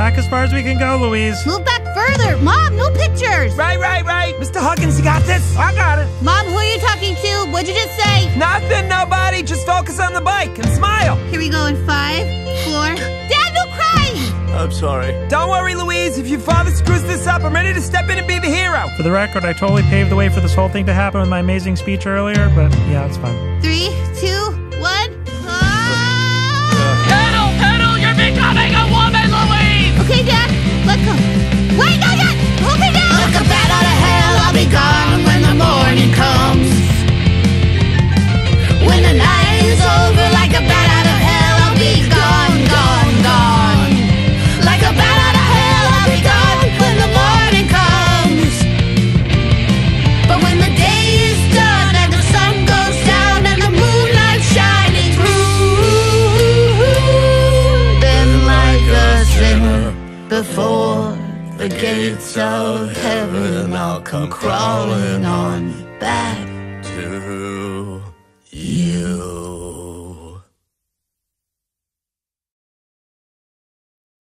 Back as far as we can go, Louise. Move back further. Mom, no pictures. Right, right, right. Mr. Huggins, you got this? I got it. Mom, who are you talking to? What'd you just say? Nothing, nobody. Just focus on the bike and smile. Here we go in five, four. Dad, no crying. I'm sorry. Don't worry, Louise. If your father screws this up, I'm ready to step in and be the hero. For the record, I totally paved the way for this whole thing to happen with my amazing speech earlier, but yeah, it's fine. Three, before the gates of heaven, I'll come crawling on back To you.